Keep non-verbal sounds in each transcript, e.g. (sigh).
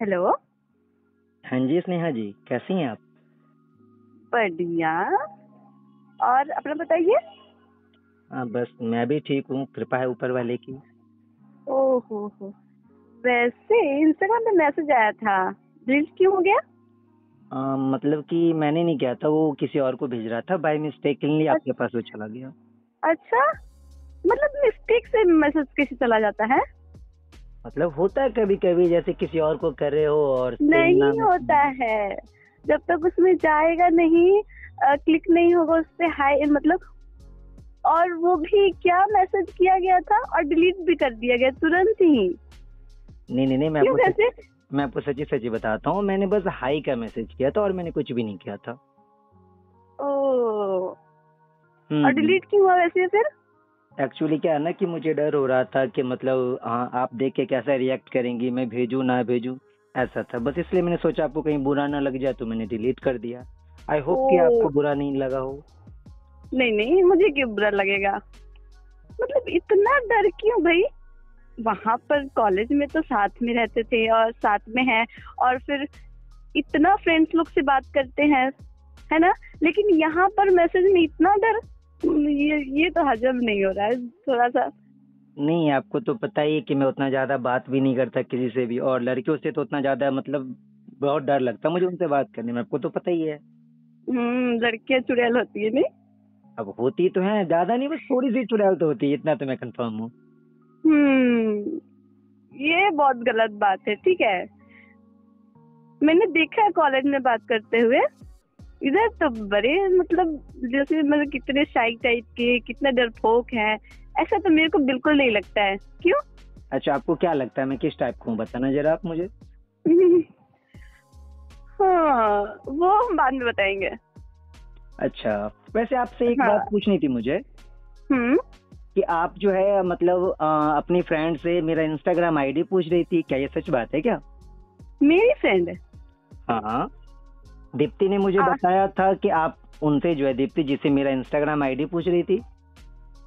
Hello. हाँ जी स्नेहा जी कैसी हैं आप? बढ़िया। और अपना बताइए। हाँ बस मैं भी ठीक हूँ कृपा है ऊपर वाले की। ओहो हो। वैसे इंस्टाग्राम पे मैसेज आया था। डिलीट क्यों हो गया? आ, मतलब कि मैंने नहीं किया था वो किसी और को भेज रहा था बाय मिस्टेकली आपके पास वो चला गया। अच्छा। मतलब मिस्टेक से मैसेज कैसे चला जाता है? मतलब होता है कभी कभी जैसे किसी और को कर रहे हो और नहीं होता है। जब तक उसमें जाएगा नहीं आ, क्लिक नहीं होगा उस पे हाई मतलब और वो भी क्या मैसेज किया गया था और डिलीट भी कर दिया गया तुरंत ही। नहीं नहीं नहीं मैं आपको कैसे सच- मैं आपको सच्ची सच्ची बताता हूँ मैंने बस हाई का मैसेज किया था और मैंने कुछ भी नहीं किया था। ओ हम्म, और डिलीट क्यों हुआ वैसे फिर? एक्चुअली क्या है ना कि मुझे डर हो रहा था कि मतलब हाँ आप देख के कैसा रिएक्ट करेंगी मैं भेजू ना भेजू ऐसा था। बस इसलिए मैंने सोचा आपको कहीं बुरा ना लग जाए तो मैंने डिलीट कर दिया। आई होप कि ओह। आपको बुरा नहीं लगा हो। नहीं नहीं मुझे क्यों बुरा लगेगा? मतलब इतना डर क्यों भाई? वहाँ पर कॉलेज में तो साथ में रहते थे और साथ में हैं और फिर इतना फ्रेंड्स लोग से बात करते हैं है ना? लेकिन यहाँ पर मैसेज में इतना डर ये ये तो हजम नहीं हो रहा है थोड़ा सा। नहीं आपको तो पता ही है कि मैं उतना ज़्यादा बात भी नहीं करता किसी से भी और लड़कियों से तो उतना ज़्यादा मतलब बहुत डर लगता मुझे उनसे बात करने में आपको तो पता ही है। लड़कियाँ चुड़ैल होती है नहीं? अब होती तो है ज़्यादा नहीं बस थोड़ी सी चुड़ैल तो होती है इतना तो मैं कंफर्म हूँ। हम्म ये बहुत गलत बात है ठीक है। मैंने देखा है कॉलेज में बात करते हुए। इधर तो बड़े मतलब जैसे मतलब कितने शाई टाइप के कितने डरपोक हैं ऐसा तो मेरे को बिल्कुल नहीं लगता है। क्यों? अच्छा आपको क्या लगता है? मैं किस टाइप का हूँ बताना जरा आप मुझे। (laughs) हाँ वो हम बाद में बताएँगे। अच्छा वैसे आपसे एक हाँ। बात पूछनी थी मुझे। हम्म। कि आप जो है मतलब अ, अपनी फ्रेंड से मेरा इंस्टाग्राम आईडी पूछ रही थी क्या ये सच बात है क्या? मेरी फ्रेंड हाँ। दीप्ति ने मुझे आ- बताया था कि आप उनसे जो है दीप्ति जिसे मेरा इंस्टाग्राम आईडी पूछ रही थी।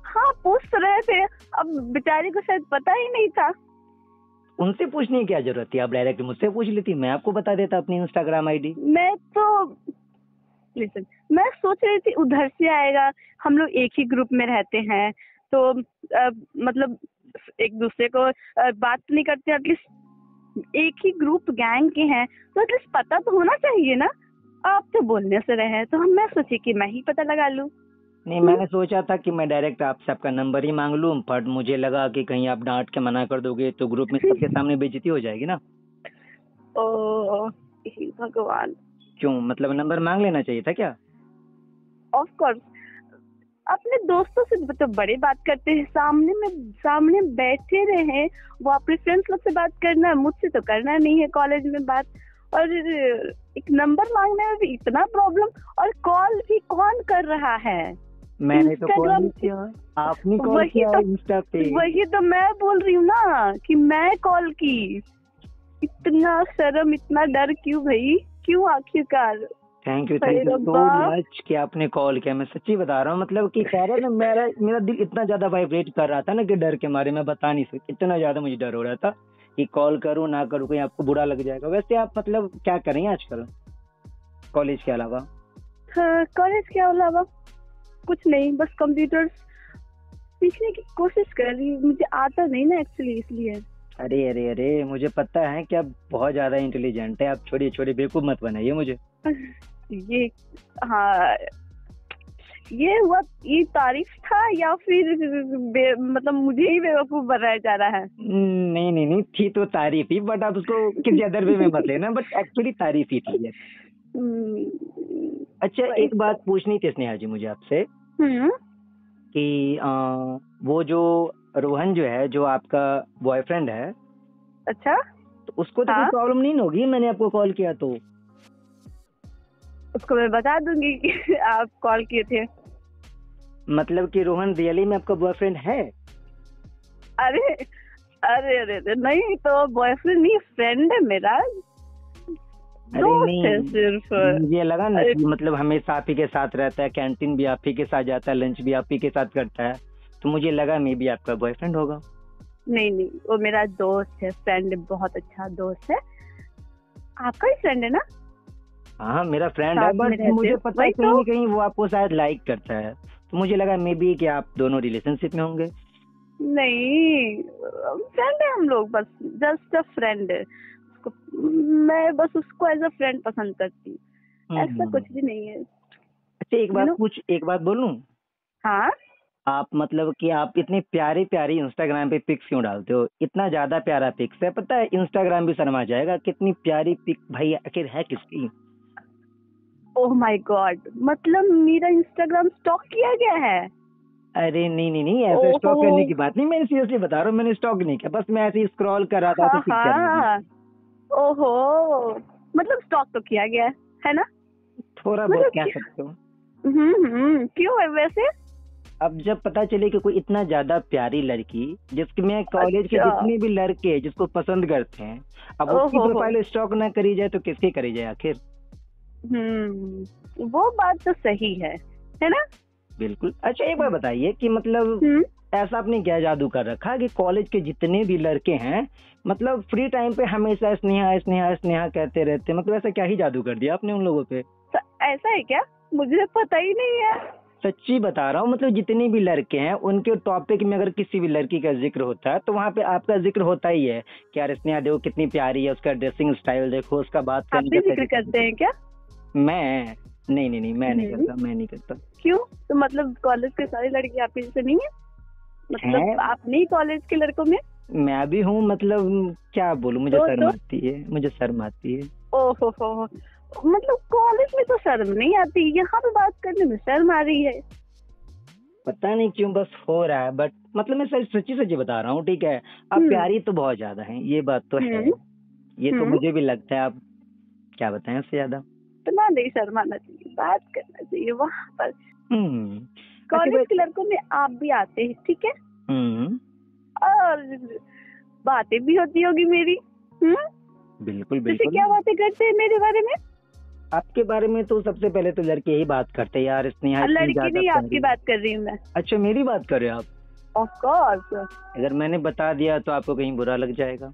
हाँ पूछ तो रहे थे। अब बेचारी को शायद पता ही नहीं था। उनसे पूछने की क्या ज़रूरत थी? आप डायरेक्ट मुझसे पूछ लेती मैं आपको बता देता अपनी इंस्टाग्राम आईडी मैं तो लिसन मैं सोच रही थी उधर से आएगा। हम लोग एक ही ग्रुप में रहते हैं। तो अ, मतलब एक दूसरे को अ, बात नहीं करते एटलीस्ट एक ही ग्रुप गैंग के हैं। तो एटलीस्ट पता तो होना चाहिए ना। आप तो बोलने से रहे तो हम मैं सोची कि मैं ही पता लगा लूँ। नहीं मैंने सोचा था कि मैं डायरेक्ट आपसे आपका नंबर ही मांग लूँ बट मुझे लगा कि कहीं आप डांट के मना कर दोगे तो ग्रुप में सबके (laughs) सामने बेइज्जती हो जाएगी ना। ओ भगवान। क्यों? मतलब नंबर मांग लेना चाहिए था क्या? ऑफ़ कोर्स अपने दोस्तों से तो बड़े बात करते हैं सामने में सामने बैठे रहे वो अपने फ्रेंड्स लोग से बात करना मुझसे तो करना नहीं है कॉलेज में बात। और एक नंबर मांगने में भी इतना प्रॉब्लम और कॉल भी कौन कर रहा है? मैंने तो कॉल किया। आपने कॉल वही किया तो- इंस्टा पे। वही तो मैं बोल रही हूँ ना कि मैं कॉल की। इतना शर्म इतना डर क्यों भाई? क्यों आखिरकार? Thank you thank you so much कि आपने कॉल किया। मैं सच्ची बता रहा हूँ मतलब कि कह रहे ना मेरा मेरा दिल इतना ज़्यादा वाइब्रेट कर रहा था ना कि डर के मारे मैं बता नहीं सकती इतना ज़्यादा मुझे डर हो रहा था। कि कॉल करूँ ना करूँ कहीं आपको बुरा लग जाएगा। वैसे आप मतलब क्या करें आजकल? कॉलेज के अलावा? हाँ, कॉलेज के अलावा कुछ नहीं बस कंप्यूटर सीखने की कोशिश कर रही हूँ। मुझे आता नहीं ना एक्चुअली इसलिए। अरे अरे अरे मुझे पता है कि आप बहुत ज़्यादा इंटेलिजेंट है। आप छोटे छोटे बेवकूफ़ मत बनाइए मुझे। (laughs) ये हाँ ये हुआ ये तारीफ़ था या फिर मतलब मुझे ही बेवकूफ़ बनाया जा रहा है? हम्म, नहीं नहीं नहीं थी तो तारीफ़ ही बट आप उसको किसी अदर वे में मत लेना बट एक्चुअली तारीफ़ ही थी ये। हम्म, अच्छा एक बात पूछनी थी स्नेहा जी मुझे आपसे। हम्म। कि आ, वो जो रोहन जो है जो आपका बॉयफ्रेंड है अच्छा। तो उसको तो हाँ? कोई प्रॉब्लम नहीं होगी? मैंने आपको कॉल किया तो। उसको मैं बता दूँगी कि आप कॉल किए थे। मतलब कि रोहन रियली में आपका बॉयफ्रेंड है? अरे अरे अरे अरे नहीं तो बॉयफ्रेंड नहीं फ्रेंड है मेरा। सिर्फ़। मुझे लगा ना कि मतलब हमेशा आप ही के साथ रहता है कैंटीन भी आप ही के साथ जाता है लंच भी आप ही के साथ करता है। तो मुझे लगा मे भी आपका बॉयफ्रेंड होगा। नहीं नहीं वो मेरा दोस्त है फ्रेंड बहुत अच्छा दोस्त है। आपका ही फ्रेंड है ना? हाँ मेरा फ्रेंड है बट मुझे पता है कहीं तो। कहीं वो आपको शायद लाइक करता है। तो मुझे लगा मे बी कि आप दोनों रिलेशनशिप में होंगे। नहीं फ्रेंड है हम लोग बस जस्ट अ फ्रेंड है। उसको मैं बस उसको एज अ फ्रेंड पसंद करती हूँ। ऐसा हम्म। कुछ भी नहीं है। अच्छा एक बात पूछ एक बात बोलूँ? हाँ? आप मतलब कि आप इतने प्यारे प्यारी इंस्टाग्राम पे पिक्स क्यों डालते हो? इतना ज़्यादा प्यारा पिक्स है पता है इंस्टाग्राम भी शर्मा जाएगा कितनी प्यारी पिक भाई आखिर है किसकी? ओह माय गॉड मतलब मेरा इंस्टाग्राम स्टॉक किया गया है? अरे नहीं नहीं नहीं ऐसे स्टॉक करने की बात नहीं मैं सीरियसली बता रहा हूँ मैंने स्टॉक नहीं किया बस मैं ऐसे ही स्क्रॉल कर रहा था तो हाँ। हाँ। ओहो। मतलब स्टॉक तो किया गया है है ना? थोड़ा मतलब बहुत कह क्या- सकते हो। हम्म हम्म क्यों है वैसे? अब जब पता चले कि कोई इतना ज़्यादा प्यारी लड़की जिसके में कॉलेज के अच्छा। जितने भी लड़के जिसको पसंद करते हैं अब उसकी प्रोफ़ाइल स्टॉक ना करी जाए तो किसकी करी जाए आखिर? हम्म वो बात तो सही है है ना? बिल्कुल। अच्छा एक बार बताइए कि मतलब हम्म। ऐसा आपने क्या जादू कर रखा कि कॉलेज के जितने भी लड़के हैं मतलब फ्री टाइम पे हमेशा स्नेहा स्नेहा स्नेहा कहते रहते हैं मतलब ऐसा क्या ही जादू कर दिया आपने उन लोगों पे? ऐसा है क्या? मुझे पता ही नहीं है। सच्ची बता रहा हूँ मतलब जितने भी लड़के हैं उनके टॉपिक में अगर किसी भी लड़की का ज़िक्र होता है तो वहाँ पे आपका ज़िक्र होता ही है क्या स्नेहा देखो कितनी प्यारी है उसका ड्रेसिंग स्टाइल देखो उसका बात करने का ज़िक्र करते हैं क्या? मैं नहीं नहीं नहीं मैं नहीं। करता मैं नहीं करता क्यों तो मतलब कॉलेज के सारे लड़के आपके जैसे नहीं है हैं? मतलब आप नहीं कॉलेज के लड़कों में मैं भी हूँ मतलब क्या बोलूँ मुझे तो- शर्म तो? आती है मुझे शर्म आती है ओहो हो मतलब कॉलेज में तो शर्म नहीं आती यहाँ पे बात करने में शर्म आ रही है पता नहीं क्यों बस हो रहा है बट मतलब मैं सच सच्ची सच्ची बता रहा हूँ ठीक है आप हम्म। प्यारी तो बहुत ज़्यादा है ये बात तो है हम्म। ये तो हम्म। मुझे भी लगता है आप क्या बताएँ उससे ज़्यादा इतना नहीं शर्माना चाहिए बात करना चाहिए वहाँ पर। कॉलेज के लड़कों में आप भी आते हैं ठीक है? हम्म। और बातें भी होती होगी मेरी हम्म? बिल्कुल बिल्कुल। क्या बातें करते हैं मेरे बारे में? आपके बारे में तो सबसे पहले तो लड़के ही बात करते हैं यार स्नेहा लड़की नहीं आपकी बात कर रही हूँ मैं। अच्छा मेरी बात कर रहे हो आप? ऑफ़ कोर्स अगर मैंने बता दिया तो आपको कहीं बुरा लग जाएगा।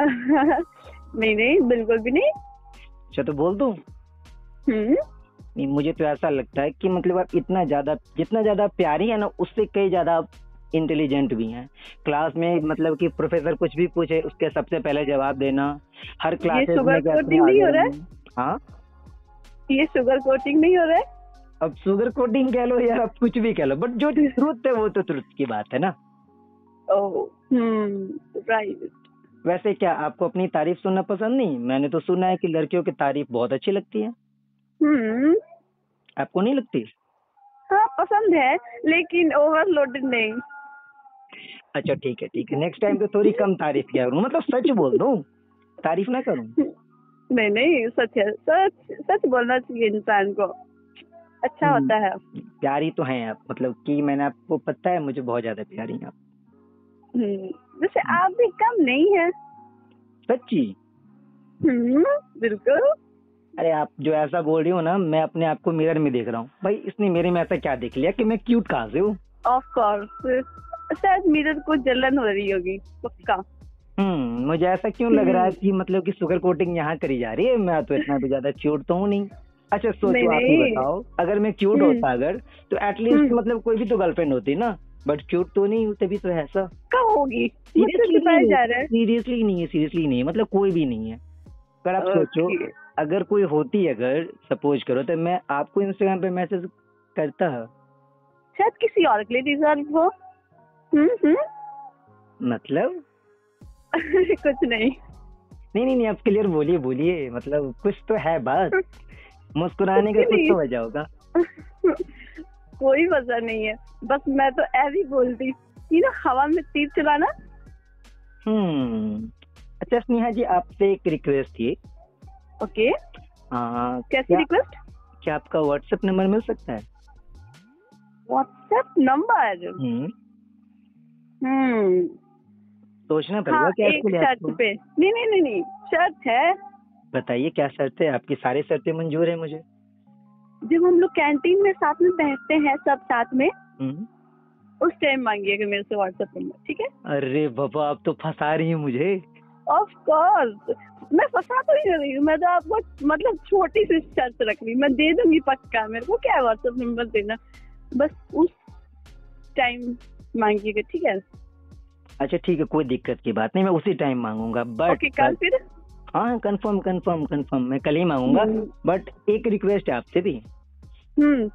(laughs) नहीं नहीं बिल्कुल भी नहीं। अच्छा तो बोल दूँ? नहीं मुझे तो ऐसा लगता है कि मतलब आप इतना ज़्यादा जितना ज़्यादा प्यारी है ना उससे कई ज़्यादा आप इंटेलिजेंट भी हैं। क्लास में मतलब कि प्रोफेसर कुछ भी पूछे उसके सबसे पहले जवाब देना। हर क्लास में हो रहा है? हाँ? ये शुगर कोटिंग नहीं हो रहा है? अब शुगर कोटिंग कह लो या कुछ भी कह लो बट जो (laughs) ट्रुथ है वो तो ट्रुथ की बात है ना। ओह हम्म राइट वैसे क्या आपको अपनी तारीफ़ सुनना पसंद नहीं? मैंने तो सुना है कि लड़कियों की तारीफ़ बहुत अच्छी लगती है। हम्म। आपको नहीं लगती? हाँ पसंद है लेकिन ओवरलोडेड नहीं। अच्छा ठीक है ठीक है। नेक्स्ट टाइम तो थोड़ी कम तारीफ़ किया करूँ मतलब सच बोल दूँ? तारीफ़ ना करूँ? नहीं नहीं सच है सच सच बोलना चाहिए इंसान को। अच्छा हम्म। होता है। प्यारी तो हैं आप मतलब कि मैंने आपको पता है मुझे बहुत ज़्यादा प्यारी हैं आप। हम्म, वैसे आप भी कम नहीं है। सच्ची? हम्म, बिल्कुल। अरे आप जो ऐसा बोल रही हो ना मैं अपने आप को मिरर में देख रहा हूँ। भाई इसने मेरे में ऐसा क्या देख लिया कि मैं क्यूट कहाँ से हूँ? ऑफ़ कोर्स शायद मिरर को जलन हो रही होगी पक्का। हम्म मुझे ऐसा क्यों लग रहा है। कि मतलब कि शुगर कोटिंग यहाँ करी जा रही है? मैं तो इतना भी ज़्यादा क्यूट तो हूँ नहीं। अच्छा सोचो आप ही बताओ। अगर मैं क्यूट हम्म। होता अगर तो एटलीस्ट हम्म। मतलब कोई भी तो गर्लफ्रेंड होती ना। बट क्यूट तो नहीं हूँ तभी तो ऐसा। कब होगी? सीरियसली जा रहा है। सीरियसली नहीं है सीरियसली नहीं है। मतलब कोई भी नहीं है। अगर आप सोचो. अगर कोई होती अगर सपोज़ करो तो मैं आपको इंस्टाग्राम पे मैसेज करता है। शायद किसी और के लिए रिज़र्व हो। हम्म हम्म। मतलब? (laughs) कुछ नहीं। नहीं नहीं नहीं आप क्लियर बोलिए बोलिए मतलब कुछ तो है बात। (laughs) मुस्कुराने का कुछ कुछ तो वजह होगा। (laughs) कोई वजह नहीं है। बस मैं तो ऐसी बोलती ये ना हवा में तीर चलाना। हम्म। अच्छा स्नेहा जी आपसे एक रिक्वेस्ट थी। ओके। कैसी रिक्वेस्ट क्या आपका व्हाट्सएप नंबर मिल सकता है? व्हाट्सएप नंबर हम्म। हम्म। सोचना पड़ेगा हाँ क्या इसके लिए शर्त पे। नहीं नहीं नहीं नहीं शर्त है। बताइए क्या शर्त है? आपकी सारी शर्तें मंजूर है मुझे। जब हम लोग कैंटीन में साथ में बैठते हैं सब साथ में हम्म। उस टाइम मांगिएगा मेरे से व्हाट्सएप नंबर ठीक है? अरे बाबा आप तो फंसा रही हैं मुझे। ऑफ़ कोर्स मैं फंसा तो नहीं रही हूँ। मैं तो आपको मतलब छोटी सी शर्त रख रही मैं दे दूँगी पक्का। मेरे को क्या है व्हाट्सएप नंबर देना? बस उस टाइम मांगिएगा ठीक है? अच्छा ठीक है कोई दिक्कत की बात नहीं। मैं उसी टाइम मांगूँगा। बट ओके कल फिर? हाँ कंफर्म कंफर्म कंफर्म मैं कल ही मांगूँगा। हम्म। बट एक रिक्वेस्ट है आपसे भी। हम्म।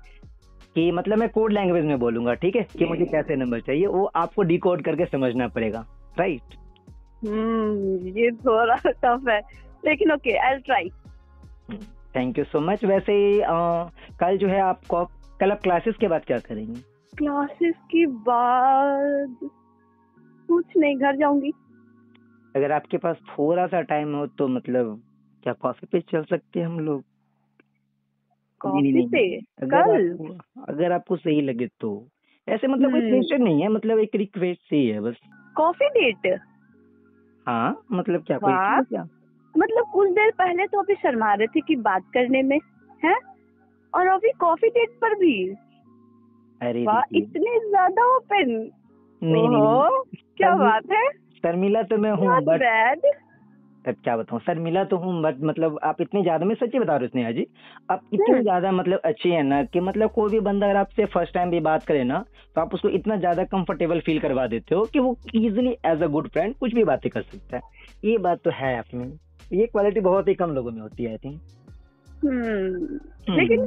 कि मतलब मैं कोड लैंग्वेज में बोलूँगा ठीक है? कि मुझे कैसे नंबर चाहिए वो आपको डिकोड करके समझना पड़ेगा। राइट हम्म ये थोड़ा टफ है। लेकिन okay I try thank you so much वैसे अ, कल जो है आपको कल आप क्लासेस के बाद क्या करेंगे? क्लासेस के बाद कुछ नहीं घर जाऊँगी। अगर आपके पास थोड़ा सा टाइम हो तो मतलब क्या कॉफ़ी पे चल सकते हैं हम लोग? नहीं, कॉफ़ी पे? अगर कल? आपको अगर आपको सही लगे तो। ऐसे मतलब कोई हम्म। प्रेशर नहीं है मतलब एक रिक्वेस्ट ही है बस। कॉफ़ी डेट हाँ मतलब क्या कोई हाँ, क्या? मतलब कुछ देर पहले तो अभी शर्मा रहे थे कि बात करने में है? और अभी कॉफ़ी डेट पर भी। अरे वाह इतने ज़्यादा ओपन नहीं नहीं, नहीं। क्या बात है। शर्मिला तो मैं हूँ बट बैड क्या बताऊँ? सर मिला तो हूँ बट मतलब आप इतने ज़्यादा मैं सच्ची बता रहा हूँ स्नेहा जी आप इतने हम्म। ज़्यादा मतलब अच्छे हैं ना कि मतलब कोई भी बंदा अगर आपसे फ़र्स्ट टाइम भी बात करे ना तो आप उसको इतना ज़्यादा कंफर्टेबल फील करवा देते हो कि वो easily as a good friend कुछ भी बातें कर सकता है। ये बात तो है आप में। ये क्वालिटी बहुत ही कम लोगों में होती है आई थिंक हम्म। लेकिन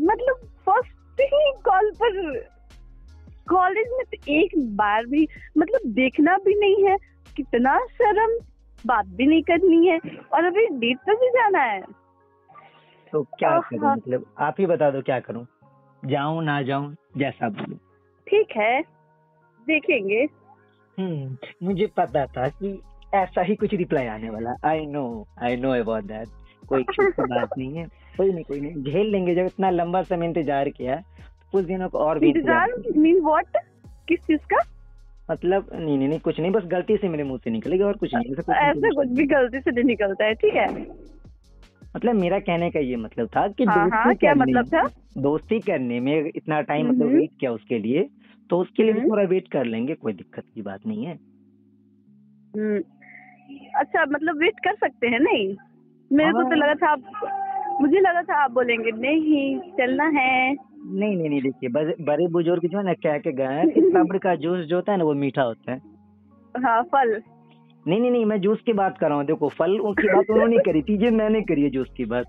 मतलब फ़र्स्ट ही कॉल पर कॉलेज में तो एक बार भी मतलब देखना भी नहीं है कितना शर्म बात भी नहीं करनी है और अभी डेट पर भी जाना है। तो क्या। करूँ मतलब आप ही बता दो क्या करूँ। जाऊँ ना जाऊँ जैसा बोलो। ठीक है देखेंगे। हम्म मुझे पता था कि ऐसा ही कुछ रिप्लाई आने वाला। I know I know about that कोई की बात (laughs) नहीं है। कोई नहीं कोई नहीं। झेल लेंगे जब इतना लंबा समय इंतज़ार किया कुछ दिनों को और भी इंतज़ार? मीन व्हाट किस चीज़ का? मतलब नहीं नहीं नहीं कुछ नहीं बस गलती से मेरे मुँह से निकलेगा और कुछ नहीं ऐसा कुछ ऐसा कुछ भी गलती से नहीं निकलता है ठीक है? मतलब मेरा कहने का ये मतलब था कि हाँ दोस्ती हाँ क्या मतलब था? दोस्ती करने में इतना टाइम मतलब हम्म। वेट किया उसके लिए तो उसके लिए हम्म। थोड़ा वेट कर लेंगे कोई दिक्कत की बात नहीं है। हम्म, अच्छा मतलब वेट कर सकते हैं नहीं? मेरे को तो हाँ। लगा था आप मुझे लगा था आप बोलेंगे नहीं चलना है। नहीं नहीं नहीं देखिए बड़े बुज़ुर्ग जो है ना कह के गए हैं सब्र (laughs) का जूस जो होता है ना वो मीठा होता है। हाँ फल। नहीं नहीं नहीं मैं जूस की बात कर रहा हूँ देखो फल की बात (laughs) उन्होंने करी थी ये मैंने करी है जूस की बात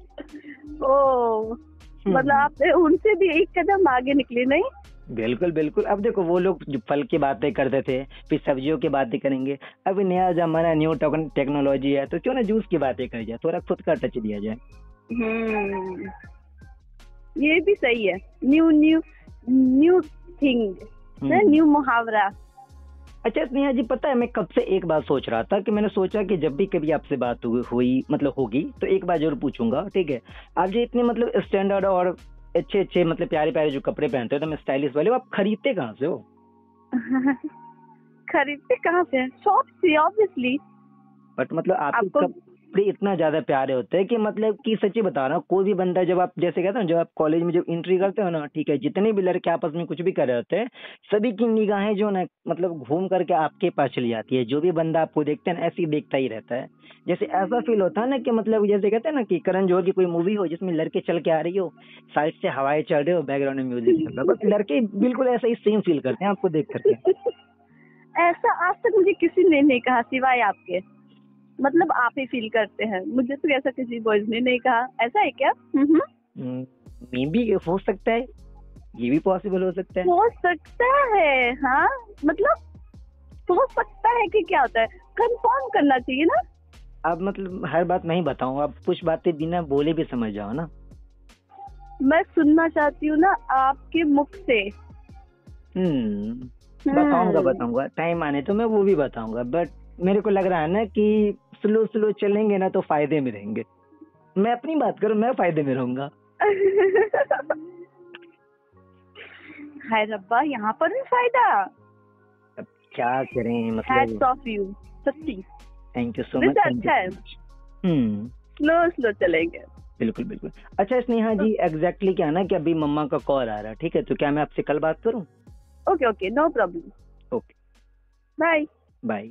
ओ हम्म। मतलब आप उनसे भी एक कदम आगे निकले नहीं? बिल्कुल बिल्कुल अब देखो वो लोग जो फल की बातें करते थे फिर सब्जियों की बातें करेंगे अभी नया जमाना न्यू टेक्नोलॉजी है तो क्यों ना जूस की बातें करी जाए थोड़ा खुद का टच दिया जाए। हम्म। ये भी सही है। New new new thing. New मुहावरा। अच्छा स्नेहा जी पता है मैं कब से एक बात सोच रहा था कि मैंने सोचा कि जब भी कभी आपसे बात हुई हुई मतलब होगी तो एक बार ज़रूर पूछूँगा ठीक है? आप जो इतने मतलब स्टैंडर्ड और अच्छे अच्छे मतलब प्यारे प्यारे जो कपड़े पहनते हो तो मैं स्टाइलिश वाले वो आप खरीदते कहाँ से हो? (laughs) खरीदते कहाँ से शॉप से ऑब्वियसली बट मतलब आपके आपको- कपड़े इतना ज़्यादा प्यारे होते हैं कि मतलब कि सच्ची बता रहा हूँ, कोई भी बंदा जब आप, जैसे कहते हो जब आप कॉलेज में जब एंट्री करते हो ना, ठीक है, जितने भी लड़के आपस में कुछ भी कर रहे होते हैं, सभी की निगाहें जो ना मतलब घूम करके आपके पास चली जाती है। जो भी बंदा आपको देखते है ना, ऐसे ही देखता ही रहता है। जैसे ऐसा फील होता है ना कि मतलब जैसे कहते हैं ना कि करण जौहर की कोई मूवी हो, जिसमें लड़के चल के आ रही हो साइड से हवाएँ चल रही हो बैकग्राउंड में म्यूज़िक चल रहा हो लड़के बिल्कुल ऐसा ही सेम फील करते हैं, आपको देख करके। (laughs) ऐसा आज तक मुझे किसी ने नहीं कहा, सिवाय आपके। मतलब आप ही फील करते हैं। मुझे तो ऐसा किसी बॉयज़ ने नहीं कहा। ऐसा है क्या? हम्म मे भी हो सकता है। ये भी पॉसिबल हो सकता है। हो सकता है हाँ। मतलब हो सकता है कि क्या होता है? कंफर्म करना चाहिए ना। अब मतलब हर बात नहीं बताऊँ। अब कुछ बातें बिना बोले भी समझ जाओ ना। मैं सुनना चाहती हूँ ना आपके मुख से। हम्म बताऊँगा। बताऊँगा। टाइम आने तो मैं वो भी बताऊँगा बट मेरे को लग रहा है ना कि स्लो स्लो चलेंगे ना तो फ़ायदे में रहेंगे मैं अपनी बात करूँ मैं फ़ायदे में रहूँगा। (laughs) हाय रब्बा यहाँ पर भी फ़ायदा? अब क्या करें मतलब ऑफ़ यू सच्ची। थैंक यू सो मच अच्छा है। हम्म। स्लो स्लो चलेंगे। बिल्कुल बिल्कुल। अच्छा स्नेहा जी एग्जैक्टली क्या ना कि अभी मम्मा का कॉल आ रहा है ठीक है? तो क्या मैं आपसे कल बात करूँ? Okay okay no problem okay bye bye